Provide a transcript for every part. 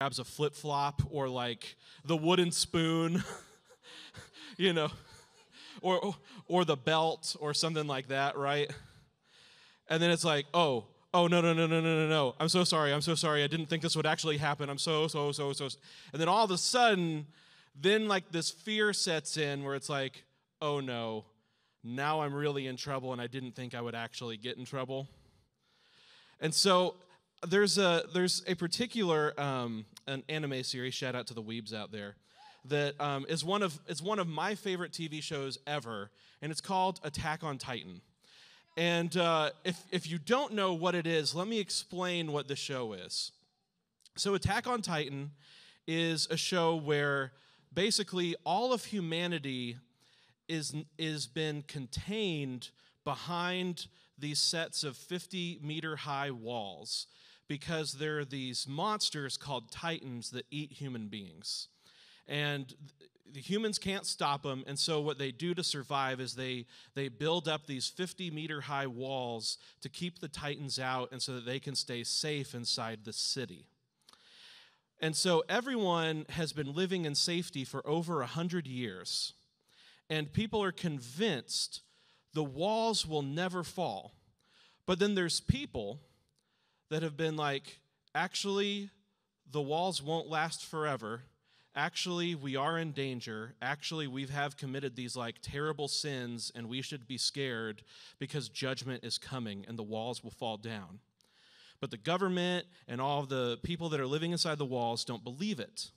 grabs a flip flop or like the wooden spoon, you know, or, or the belt or something like that, right? And then it's like, oh, oh, no, no, no, no, no, no, no. I'm so sorry. I'm so sorry. I didn't think this would actually happen. I'm so, so, so, so. And then all of a sudden, then like this fear sets in where it's like, oh no, now I'm really in trouble and I didn't think I would actually get in trouble. And so there's a there's a particular um, an anime series. Shout out to the weebs out there. That um, is one of is one of my favorite TV shows ever, and it's called Attack on Titan. And uh, if if you don't know what it is, let me explain what the show is. So Attack on Titan is a show where basically all of humanity is is been contained behind these sets of 50 meter high walls because there are these monsters called titans that eat human beings. And the humans can't stop them, and so what they do to survive is they, they build up these 50 meter high walls to keep the titans out and so that they can stay safe inside the city. And so everyone has been living in safety for over 100 years, and people are convinced the walls will never fall. But then there's people that have been like, actually, the walls won't last forever. Actually, we are in danger. Actually, we have committed these like terrible sins and we should be scared because judgment is coming and the walls will fall down. But the government and all the people that are living inside the walls don't believe it.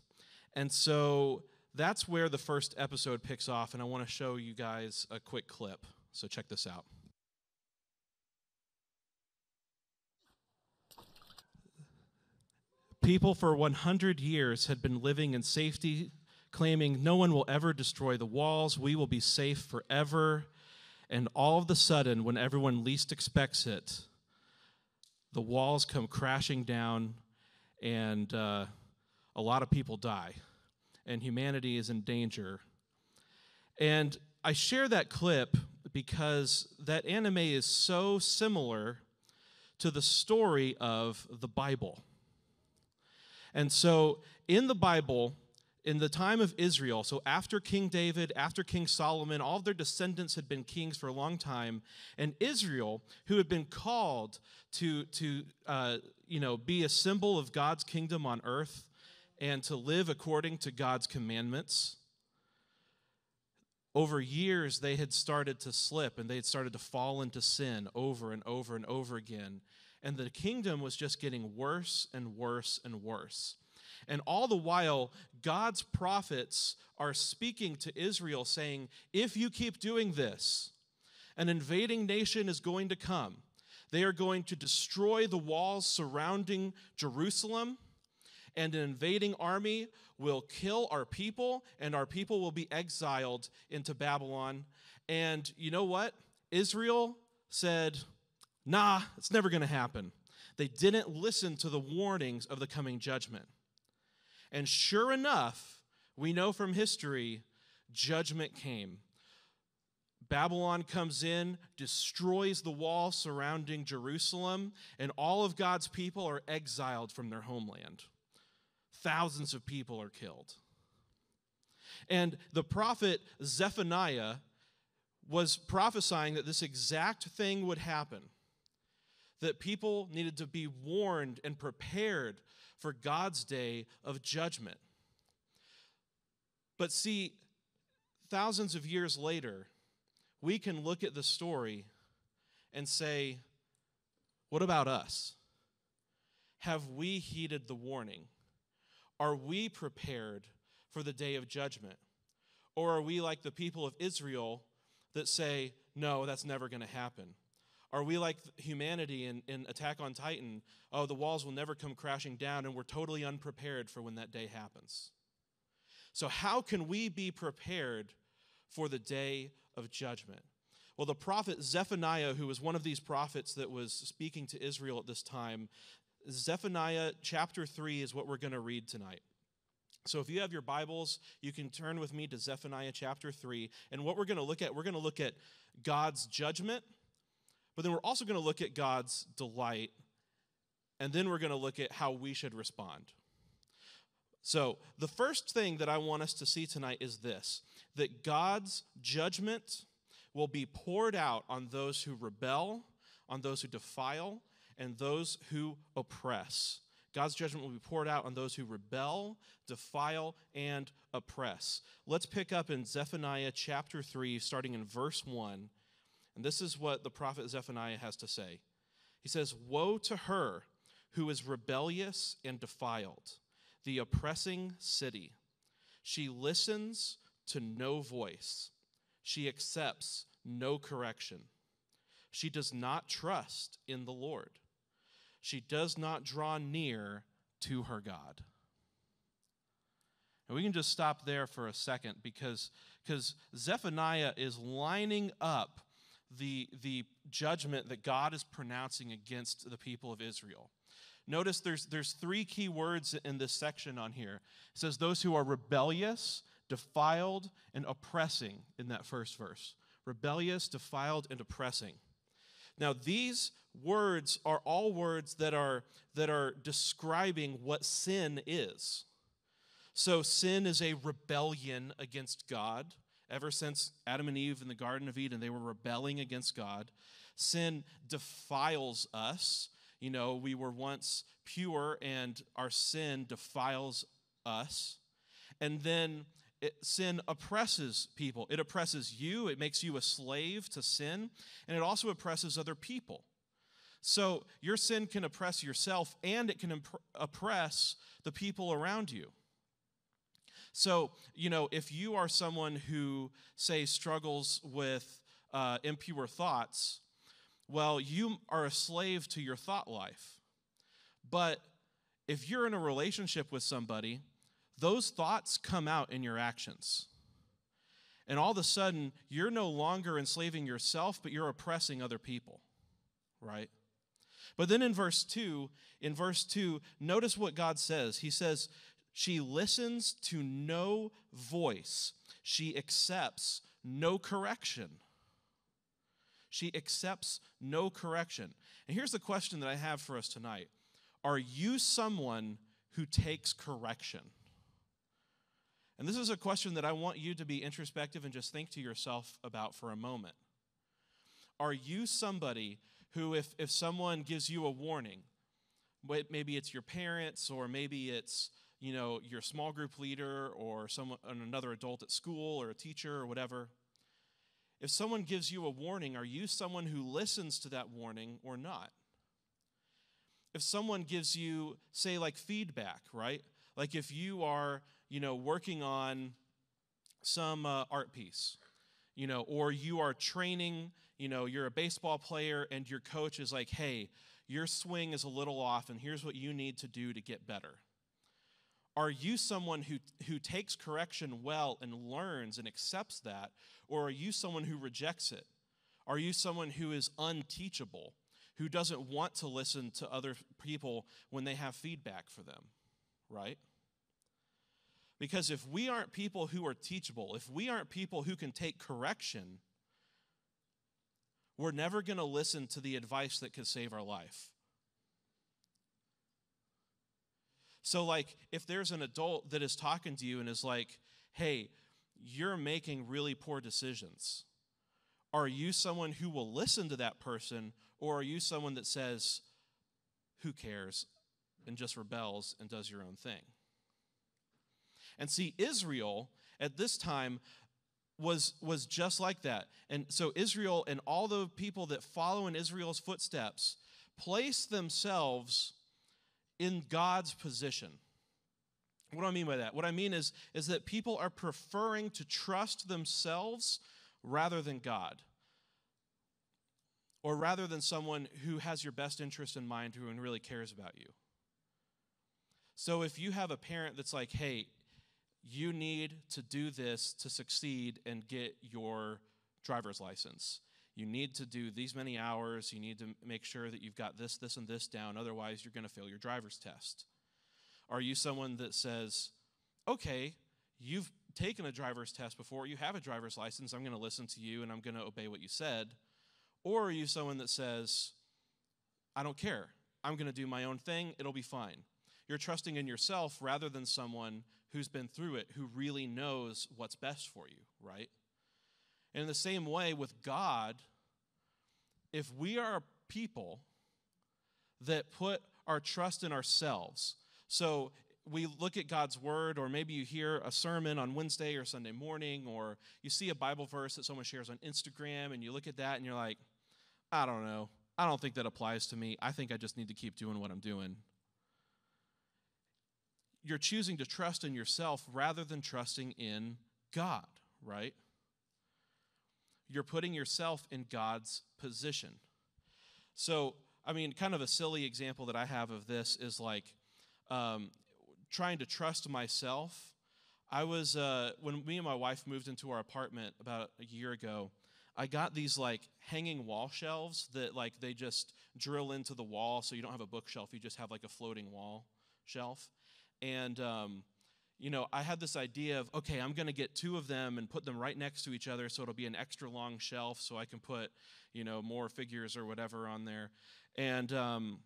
And so that's where the first episode picks off, and I want to show you guys a quick clip. So check this out. People for 100 years had been living in safety, claiming no one will ever destroy the walls, we will be safe forever. And all of a sudden, when everyone least expects it, the walls come crashing down, and uh, a lot of people die, and humanity is in danger. And I share that clip because that anime is so similar to the story of the Bible. And so in the Bible, in the time of Israel, so after King David, after King Solomon, all of their descendants had been kings for a long time, and Israel, who had been called to, to uh, you know, be a symbol of God's kingdom on earth and to live according to God's commandments, over years they had started to slip and they had started to fall into sin over and over and over again. And the kingdom was just getting worse and worse and worse. And all the while, God's prophets are speaking to Israel, saying, If you keep doing this, an invading nation is going to come. They are going to destroy the walls surrounding Jerusalem, and an invading army will kill our people, and our people will be exiled into Babylon. And you know what? Israel said, Nah, it's never going to happen. They didn't listen to the warnings of the coming judgment. And sure enough, we know from history, judgment came. Babylon comes in, destroys the wall surrounding Jerusalem, and all of God's people are exiled from their homeland. Thousands of people are killed. And the prophet Zephaniah was prophesying that this exact thing would happen that people needed to be warned and prepared for God's day of judgment. But see, thousands of years later, we can look at the story and say, what about us? Have we heeded the warning? Are we prepared for the day of judgment? Or are we like the people of Israel that say, no, that's never going to happen? Are we like humanity in, in Attack on Titan? Oh, the walls will never come crashing down, and we're totally unprepared for when that day happens. So, how can we be prepared for the day of judgment? Well, the prophet Zephaniah, who was one of these prophets that was speaking to Israel at this time, Zephaniah chapter 3 is what we're going to read tonight. So, if you have your Bibles, you can turn with me to Zephaniah chapter 3. And what we're going to look at, we're going to look at God's judgment but then we're also going to look at God's delight, and then we're going to look at how we should respond. So, the first thing that I want us to see tonight is this that God's judgment will be poured out on those who rebel, on those who defile, and those who oppress. God's judgment will be poured out on those who rebel, defile, and oppress. Let's pick up in Zephaniah chapter 3, starting in verse 1. And this is what the prophet Zephaniah has to say. He says, Woe to her who is rebellious and defiled, the oppressing city. She listens to no voice, she accepts no correction. She does not trust in the Lord she does not draw near to her God. And we can just stop there for a second because because Zephaniah is lining up the, the judgment that God is pronouncing against the people of Israel. Notice there's, there's three key words in this section on here. It says, Those who are rebellious, defiled, and oppressing in that first verse. Rebellious, defiled, and oppressing. Now, these words are all words that are, that are describing what sin is. So, sin is a rebellion against God. Ever since Adam and Eve in the Garden of Eden, they were rebelling against God. Sin defiles us. You know, we were once pure, and our sin defiles us. And then it, sin oppresses people. It oppresses you, it makes you a slave to sin, and it also oppresses other people. So your sin can oppress yourself and it can oppress the people around you. So, you know, if you are someone who, say, struggles with uh, impure thoughts, well, you are a slave to your thought life. But if you're in a relationship with somebody, those thoughts come out in your actions. And all of a sudden, you're no longer enslaving yourself, but you're oppressing other people, right? But then in verse 2, in verse 2, notice what God says. He says, She listens to no voice, she accepts no correction. She accepts no correction. And here's the question that I have for us tonight Are you someone who takes correction? And this is a question that I want you to be introspective and just think to yourself about for a moment. Are you somebody who, if, if someone gives you a warning, maybe it's your parents or maybe it's you know your small group leader or someone another adult at school or a teacher or whatever if someone gives you a warning are you someone who listens to that warning or not if someone gives you say like feedback right like if you are you know working on some uh, art piece you know or you are training you know, you're a baseball player and your coach is like, hey, your swing is a little off and here's what you need to do to get better. Are you someone who, who takes correction well and learns and accepts that? Or are you someone who rejects it? Are you someone who is unteachable, who doesn't want to listen to other people when they have feedback for them, right? Because if we aren't people who are teachable, if we aren't people who can take correction, we're never going to listen to the advice that could save our life. So, like, if there's an adult that is talking to you and is like, hey, you're making really poor decisions, are you someone who will listen to that person, or are you someone that says, who cares, and just rebels and does your own thing? And see, Israel at this time was, was just like that. And so Israel and all the people that follow in Israel's footsteps place themselves in God's position. What do I mean by that? What I mean is, is that people are preferring to trust themselves rather than God. Or rather than someone who has your best interest in mind, who really cares about you. So if you have a parent that's like, hey, you need to do this to succeed and get your driver's license. You need to do these many hours. You need to make sure that you've got this, this, and this down. Otherwise, you're going to fail your driver's test. Are you someone that says, okay, you've taken a driver's test before, you have a driver's license, I'm going to listen to you and I'm going to obey what you said? Or are you someone that says, I don't care, I'm going to do my own thing, it'll be fine? You're trusting in yourself rather than someone who's been through it, who really knows what's best for you, right? And in the same way with God, if we are people that put our trust in ourselves, so we look at God's word, or maybe you hear a sermon on Wednesday or Sunday morning, or you see a Bible verse that someone shares on Instagram, and you look at that and you're like, I don't know. I don't think that applies to me. I think I just need to keep doing what I'm doing. You're choosing to trust in yourself rather than trusting in God, right? You're putting yourself in God's position. So, I mean, kind of a silly example that I have of this is like um, trying to trust myself. I was, uh, when me and my wife moved into our apartment about a year ago, I got these like hanging wall shelves that like they just drill into the wall so you don't have a bookshelf, you just have like a floating wall shelf. And, um, you know, I had this idea of, okay, I'm going to get two of them and put them right next to each other so it'll be an extra long shelf so I can put, you know, more figures or whatever on there. And, um,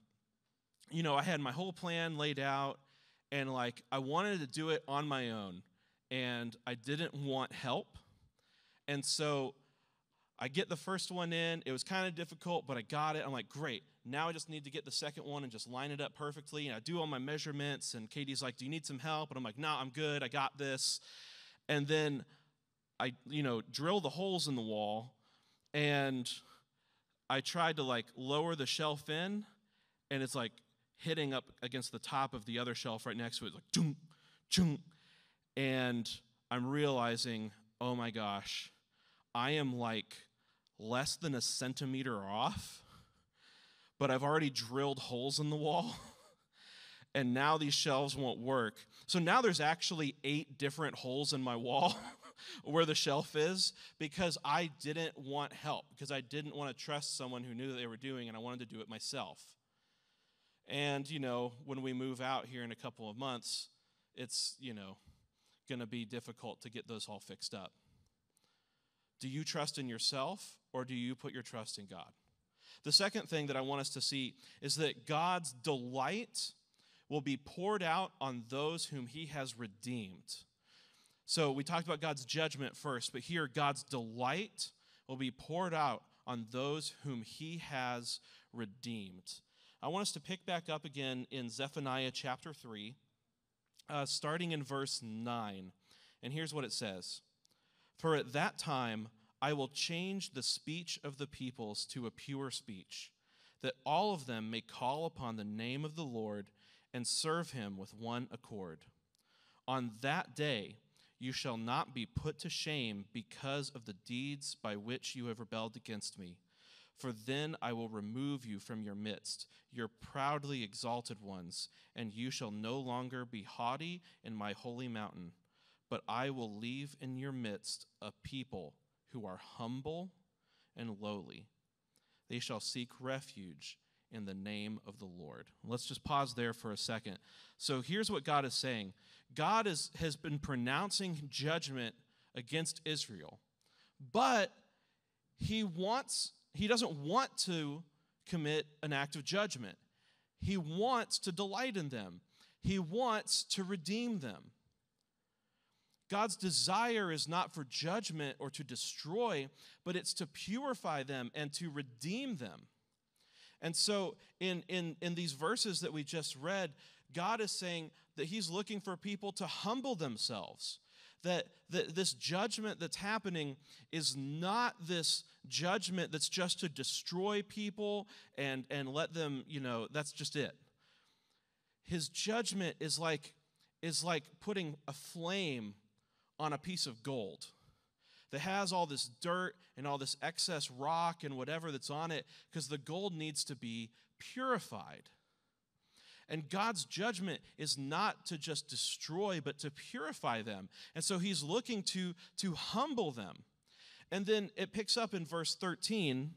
you know, I had my whole plan laid out and like I wanted to do it on my own and I didn't want help. And so I get the first one in. It was kind of difficult, but I got it. I'm like, great. Now I just need to get the second one and just line it up perfectly. And I do all my measurements. And Katie's like, Do you need some help? And I'm like, No, I'm good. I got this. And then I, you know, drill the holes in the wall. And I tried to like lower the shelf in. And it's like hitting up against the top of the other shelf right next to it, like chung, chung. And I'm realizing, oh my gosh, I am like less than a centimeter off, but I've already drilled holes in the wall. and now these shelves won't work. So now there's actually eight different holes in my wall where the shelf is because I didn't want help, because I didn't want to trust someone who knew what they were doing and I wanted to do it myself. And, you know, when we move out here in a couple of months, it's, you know, going to be difficult to get those all fixed up. Do you trust in yourself or do you put your trust in God? The second thing that I want us to see is that God's delight will be poured out on those whom he has redeemed. So we talked about God's judgment first, but here God's delight will be poured out on those whom he has redeemed. I want us to pick back up again in Zephaniah chapter 3, uh, starting in verse 9. And here's what it says For at that time I will change the speech of the peoples to a pure speech, that all of them may call upon the name of the Lord and serve him with one accord. On that day, you shall not be put to shame because of the deeds by which you have rebelled against me. For then I will remove you from your midst, your proudly exalted ones, and you shall no longer be haughty in my holy mountain. But I will leave in your midst a people who are humble and lowly. They shall seek refuge in the name of the Lord. Let's just pause there for a second. So here's what God is saying God is, has been pronouncing judgment against Israel, but he wants he doesn't want to commit an act of judgment. He wants to delight in them, He wants to redeem them. God's desire is not for judgment or to destroy, but it's to purify them and to redeem them. And so, in, in, in these verses that we just read, God is saying that He's looking for people to humble themselves. That, that this judgment that's happening is not this judgment that's just to destroy people and, and let them, you know, that's just it. His judgment is like, is like putting a flame on a piece of gold that has all this dirt and all this excess rock and whatever that's on it because the gold needs to be purified. And God's judgment is not to just destroy, but to purify them. And so he's looking to, to humble them. And then it picks up in verse 13.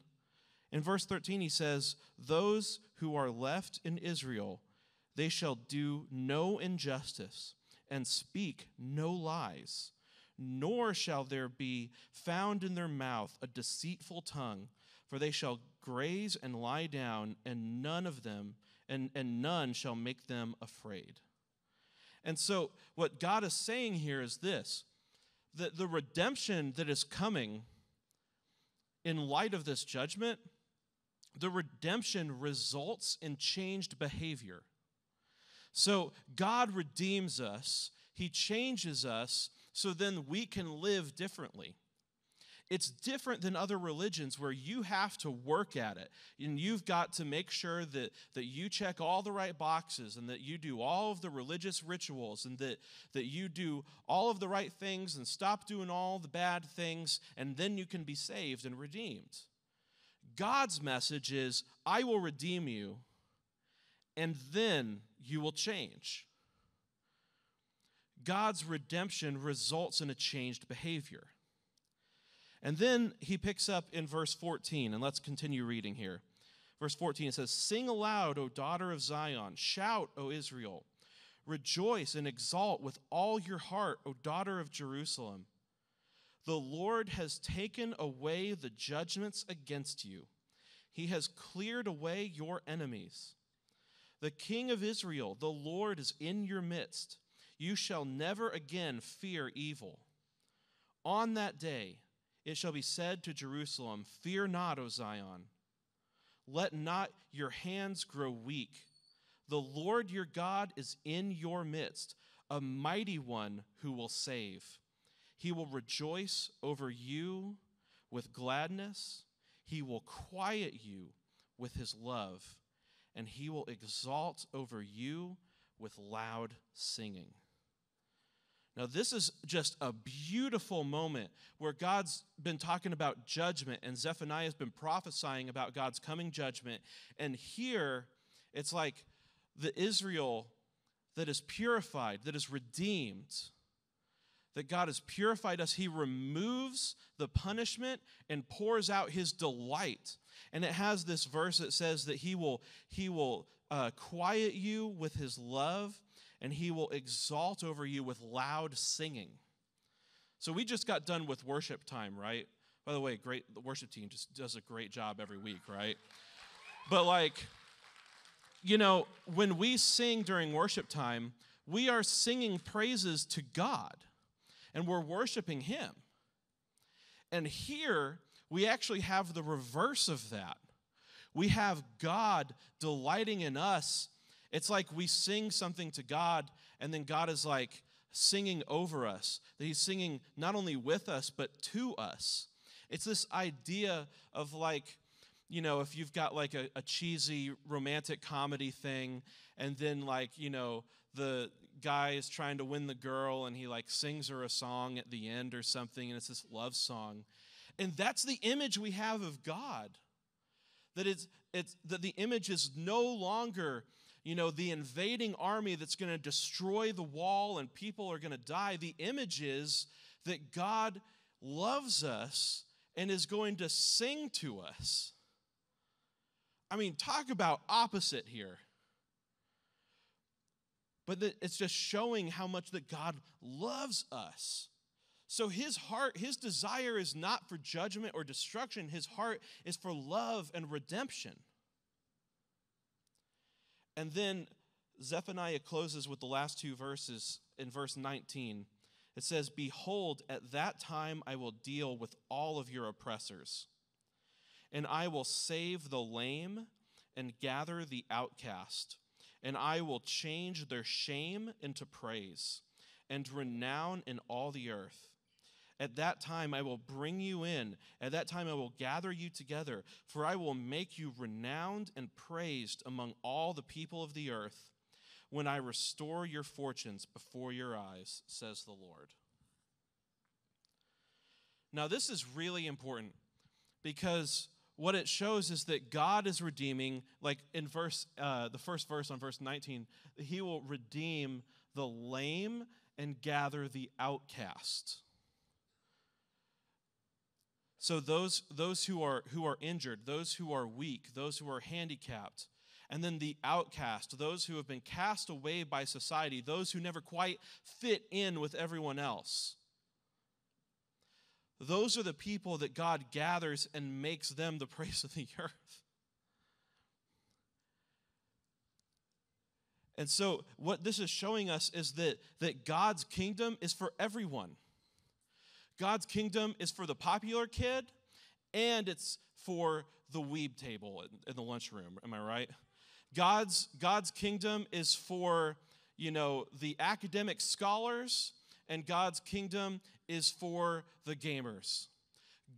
In verse 13, he says, Those who are left in Israel, they shall do no injustice and speak no lies, nor shall there be found in their mouth a deceitful tongue, for they shall graze and lie down, and none of them and, and none shall make them afraid. And so, what God is saying here is this that the redemption that is coming in light of this judgment, the redemption results in changed behavior. So, God redeems us, He changes us, so then we can live differently. It's different than other religions where you have to work at it. And you've got to make sure that, that you check all the right boxes and that you do all of the religious rituals and that, that you do all of the right things and stop doing all the bad things, and then you can be saved and redeemed. God's message is I will redeem you, and then you will change. God's redemption results in a changed behavior. And then he picks up in verse 14, and let's continue reading here. Verse 14 it says, Sing aloud, O daughter of Zion, shout, O Israel. Rejoice and exult with all your heart, O daughter of Jerusalem. The Lord has taken away the judgments against you, He has cleared away your enemies. The King of Israel, the Lord, is in your midst. You shall never again fear evil. On that day, it shall be said to Jerusalem, Fear not, O Zion. Let not your hands grow weak. The Lord your God is in your midst, a mighty one who will save. He will rejoice over you with gladness. He will quiet you with his love, and he will exalt over you with loud singing. Now, this is just a beautiful moment where God's been talking about judgment, and Zephaniah has been prophesying about God's coming judgment. And here, it's like the Israel that is purified, that is redeemed, that God has purified us. He removes the punishment and pours out his delight. And it has this verse that says that he will, he will uh, quiet you with his love and he will exalt over you with loud singing. So we just got done with worship time, right? By the way, great the worship team just does a great job every week, right? But like you know, when we sing during worship time, we are singing praises to God and we're worshiping him. And here we actually have the reverse of that. We have God delighting in us it's like we sing something to God, and then God is like singing over us, that He's singing not only with us, but to us. It's this idea of like, you know, if you've got like a, a cheesy romantic comedy thing, and then like, you know, the guy is trying to win the girl and he like sings her a song at the end or something, and it's this love song. And that's the image we have of God. That it's, it's that the image is no longer you know, the invading army that's going to destroy the wall and people are going to die. The image is that God loves us and is going to sing to us. I mean, talk about opposite here. But it's just showing how much that God loves us. So his heart, his desire is not for judgment or destruction. His heart is for love and redemption. And then Zephaniah closes with the last two verses in verse 19. It says, Behold, at that time I will deal with all of your oppressors, and I will save the lame and gather the outcast, and I will change their shame into praise and renown in all the earth. At that time I will bring you in. At that time I will gather you together, for I will make you renowned and praised among all the people of the earth when I restore your fortunes before your eyes, says the Lord. Now, this is really important because what it shows is that God is redeeming, like in verse, uh, the first verse on verse 19, He will redeem the lame and gather the outcast. So those, those who, are, who are injured, those who are weak, those who are handicapped, and then the outcast, those who have been cast away by society, those who never quite fit in with everyone else. Those are the people that God gathers and makes them the praise of the earth. And so, what this is showing us is that, that God's kingdom is for everyone. God's kingdom is for the popular kid, and it's for the weeb table in, the lunchroom. Am I right? God's, God's kingdom is for, you know, the academic scholars, and God's kingdom is for the gamers.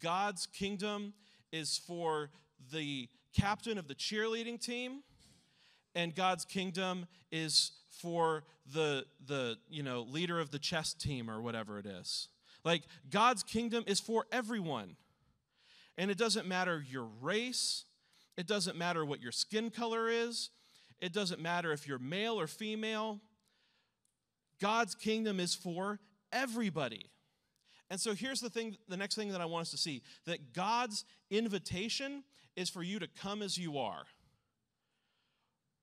God's kingdom is for the captain of the cheerleading team, and God's kingdom is for the the you know leader of the chess team or whatever it is. Like God's kingdom is for everyone. And it doesn't matter your race, it doesn't matter what your skin color is, it doesn't matter if you're male or female. God's kingdom is for everybody. And so here's the thing the next thing that I want us to see that God's invitation is for you to come as you are,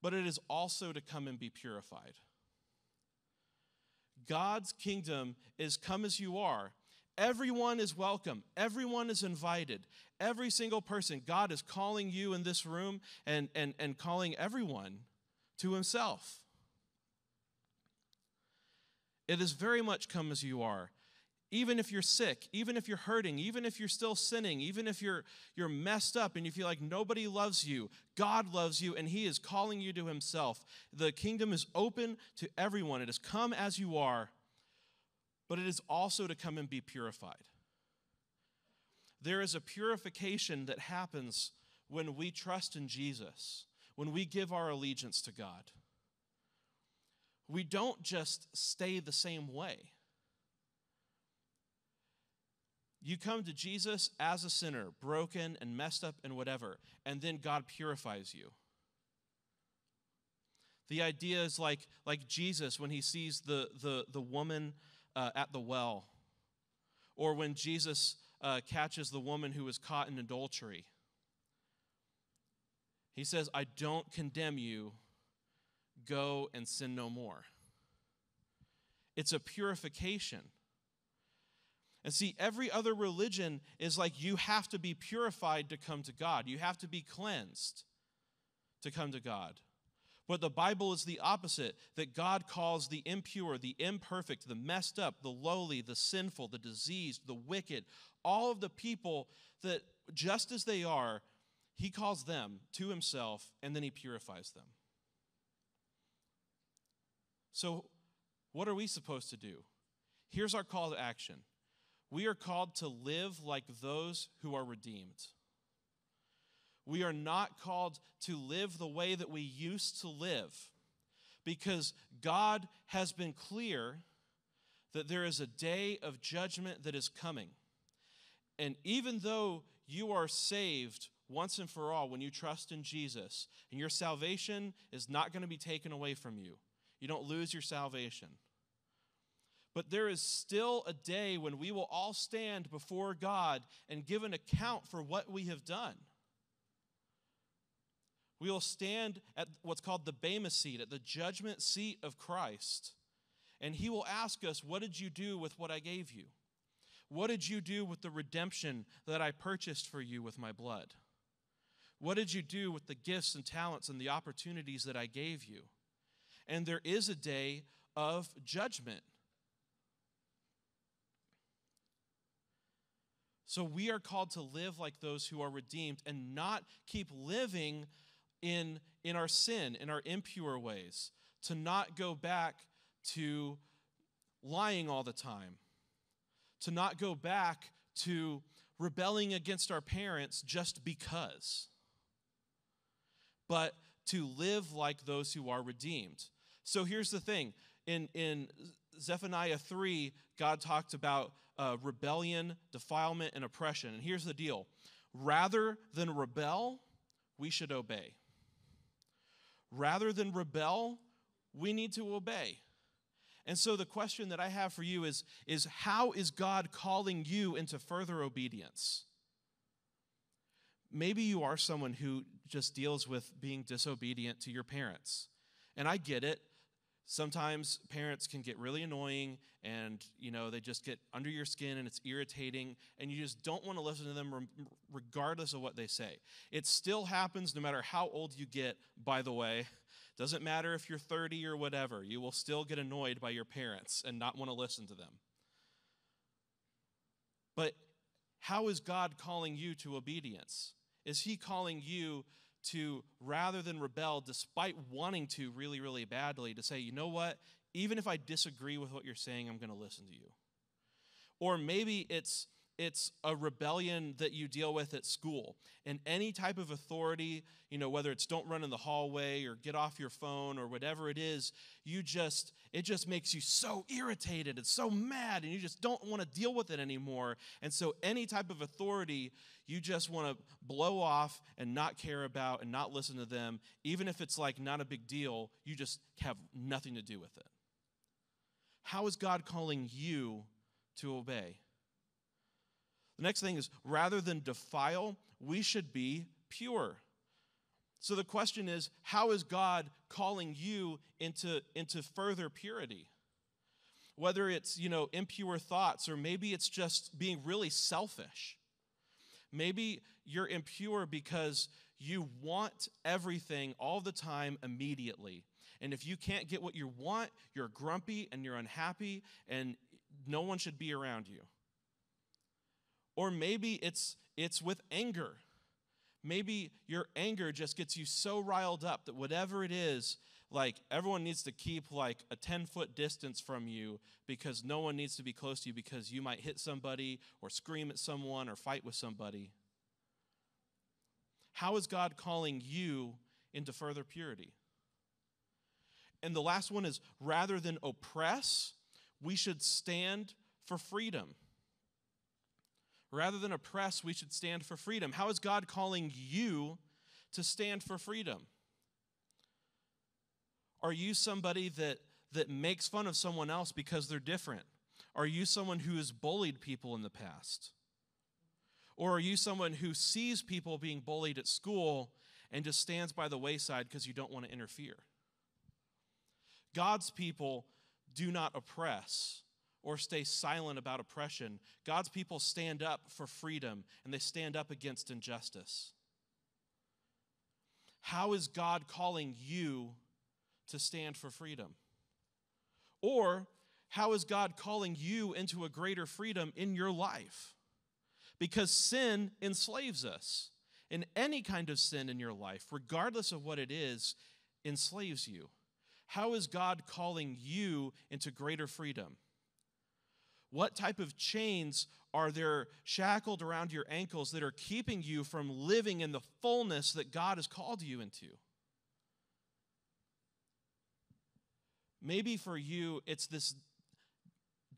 but it is also to come and be purified. God's kingdom is come as you are. Everyone is welcome. Everyone is invited. Every single person. God is calling you in this room and, and, and calling everyone to Himself. It is very much come as you are. Even if you're sick, even if you're hurting, even if you're still sinning, even if you're, you're messed up and you feel like nobody loves you, God loves you and He is calling you to Himself. The kingdom is open to everyone. It has come as you are, but it is also to come and be purified. There is a purification that happens when we trust in Jesus, when we give our allegiance to God. We don't just stay the same way. You come to Jesus as a sinner, broken and messed up and whatever, and then God purifies you. The idea is like, like Jesus when he sees the, the, the woman uh, at the well, or when Jesus uh, catches the woman who was caught in adultery. He says, I don't condemn you, go and sin no more. It's a purification. And see, every other religion is like you have to be purified to come to God, you have to be cleansed to come to God. But the Bible is the opposite that God calls the impure, the imperfect, the messed up, the lowly, the sinful, the diseased, the wicked, all of the people that just as they are, He calls them to Himself and then He purifies them. So, what are we supposed to do? Here's our call to action we are called to live like those who are redeemed. We are not called to live the way that we used to live because God has been clear that there is a day of judgment that is coming. And even though you are saved once and for all when you trust in Jesus, and your salvation is not going to be taken away from you, you don't lose your salvation. But there is still a day when we will all stand before God and give an account for what we have done. We will stand at what's called the Bema seat, at the judgment seat of Christ. And he will ask us, What did you do with what I gave you? What did you do with the redemption that I purchased for you with my blood? What did you do with the gifts and talents and the opportunities that I gave you? And there is a day of judgment. So we are called to live like those who are redeemed and not keep living in, in our sin, in our impure ways, to not go back to lying all the time, to not go back to rebelling against our parents just because, but to live like those who are redeemed. So here's the thing in, in Zephaniah 3, God talked about uh, rebellion, defilement, and oppression. And here's the deal rather than rebel, we should obey. Rather than rebel, we need to obey. And so the question that I have for you is, is how is God calling you into further obedience? Maybe you are someone who just deals with being disobedient to your parents. And I get it sometimes parents can get really annoying and you know they just get under your skin and it's irritating and you just don't want to listen to them regardless of what they say it still happens no matter how old you get by the way Doesn't matter if you're 30 or whatever, you will still get annoyed by your parents and not want to listen to them. But how is God calling you to obedience? Is He calling you to, rather than rebel, despite wanting to really, really badly, to say, you know what? Even if I disagree with what you're saying, I'm going to listen to you. Or maybe it's it's a rebellion that you deal with at school. And any type of authority, you know, whether it's don't run in the hallway or get off your phone or whatever it is, you just, it just makes you so irritated and so mad and you just don't want to deal with it anymore. And so any type of authority, you just want to blow off and not care about and not listen to them. Even if it's like not a big deal, you just have nothing to do with it. How is God calling you to obey? The next thing is rather than defile, we should be pure. So the question is how is God calling you into, into further purity? Whether it's, you know, impure thoughts or maybe it's just being really selfish. Maybe you're impure because you want everything all the time immediately. And if you can't get what you want, you're grumpy and you're unhappy and no one should be around you. Or maybe it's, it's with anger. Maybe your anger just gets you so riled up that whatever it is, like everyone needs to keep like a 10 foot distance from you because no one needs to be close to you because you might hit somebody or scream at someone or fight with somebody. How is God calling you into further purity? And the last one is rather than oppress, we should stand for freedom. Rather than oppress, we should stand for freedom. How is God calling you to stand for freedom? Are you somebody that, that makes fun of someone else because they're different? Are you someone who has bullied people in the past? Or are you someone who sees people being bullied at school and just stands by the wayside because you don't want to interfere? God's people do not oppress or stay silent about oppression. God's people stand up for freedom and they stand up against injustice. How is God calling you to stand for freedom? Or how is God calling you into a greater freedom in your life? Because sin enslaves us. And any kind of sin in your life, regardless of what it is, enslaves you. How is God calling you into greater freedom? What type of chains are there shackled around your ankles that are keeping you from living in the fullness that God has called you into? Maybe for you, it's this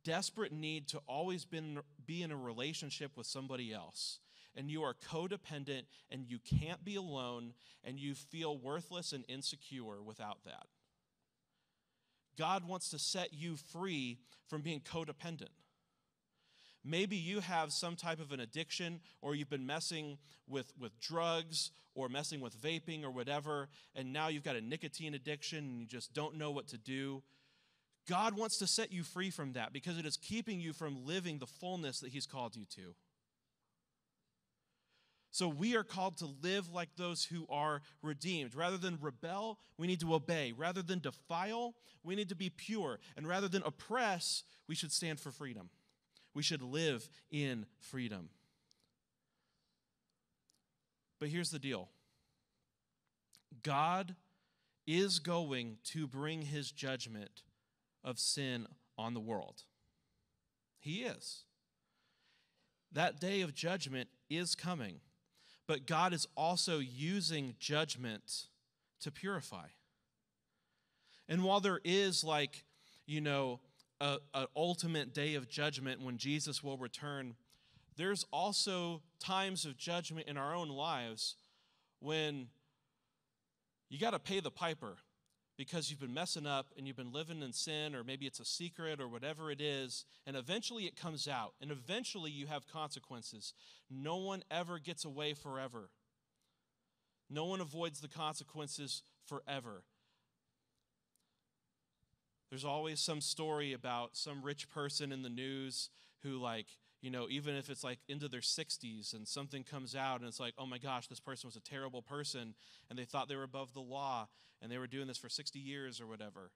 desperate need to always be in a relationship with somebody else. And you are codependent and you can't be alone and you feel worthless and insecure without that. God wants to set you free from being codependent. Maybe you have some type of an addiction, or you've been messing with, with drugs, or messing with vaping, or whatever, and now you've got a nicotine addiction and you just don't know what to do. God wants to set you free from that because it is keeping you from living the fullness that He's called you to. So we are called to live like those who are redeemed. Rather than rebel, we need to obey. Rather than defile, we need to be pure. And rather than oppress, we should stand for freedom. We should live in freedom. But here's the deal God is going to bring his judgment of sin on the world. He is. That day of judgment is coming, but God is also using judgment to purify. And while there is like, you know, an ultimate day of judgment when Jesus will return, there's also times of judgment in our own lives when you got to pay the piper because you've been messing up and you've been living in sin, or maybe it's a secret or whatever it is, and eventually it comes out, and eventually you have consequences. No one ever gets away forever, no one avoids the consequences forever. There's always some story about some rich person in the news who, like, you know, even if it's like into their 60s and something comes out and it's like, oh my gosh, this person was a terrible person and they thought they were above the law and they were doing this for 60 years or whatever.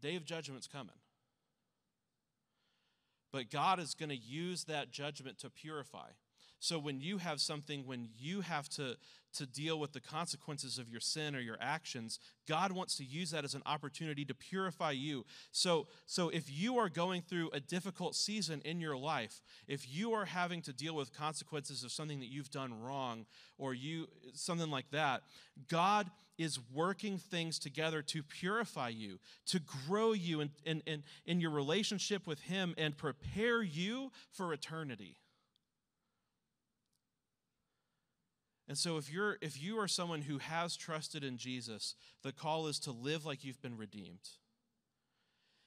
Day of judgment's coming. But God is going to use that judgment to purify. So when you have something, when you have to, to deal with the consequences of your sin or your actions, God wants to use that as an opportunity to purify you. So, so if you are going through a difficult season in your life, if you are having to deal with consequences of something that you've done wrong or you something like that, God is working things together to purify you, to grow you in, in, in, in your relationship with Him and prepare you for eternity. And so if you're if you are someone who has trusted in Jesus, the call is to live like you've been redeemed.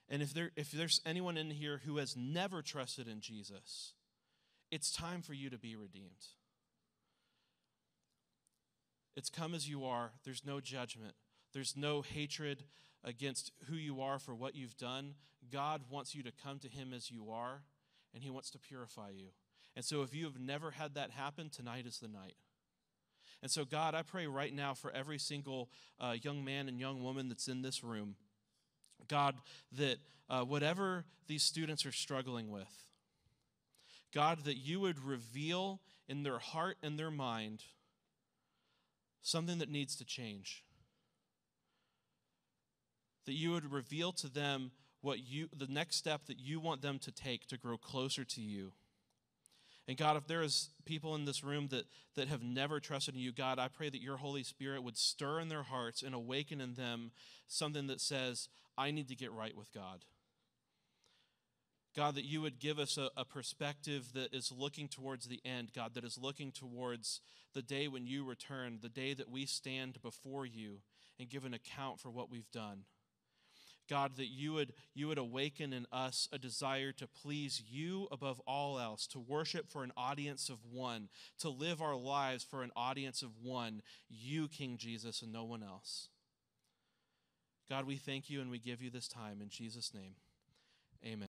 And if there if there's anyone in here who has never trusted in Jesus, it's time for you to be redeemed. It's come as you are. There's no judgment. There's no hatred against who you are for what you've done. God wants you to come to him as you are, and he wants to purify you. And so if you have never had that happen, tonight is the night. And so, God, I pray right now for every single uh, young man and young woman that's in this room, God, that uh, whatever these students are struggling with, God, that you would reveal in their heart and their mind something that needs to change. That you would reveal to them what you the next step that you want them to take to grow closer to you. And God, if there is people in this room that, that have never trusted in you, God, I pray that your Holy Spirit would stir in their hearts and awaken in them something that says, I need to get right with God. God, that you would give us a, a, perspective that is looking towards the end, God, that is looking towards the day when you return, the day that we stand before you and give an account for what we've done. God, that you would, you would awaken in us a desire to please you above all else, to worship for an audience of one, to live our lives for an audience of one, you, King Jesus, and no one else. God, we thank you and we give you this time in Jesus' name.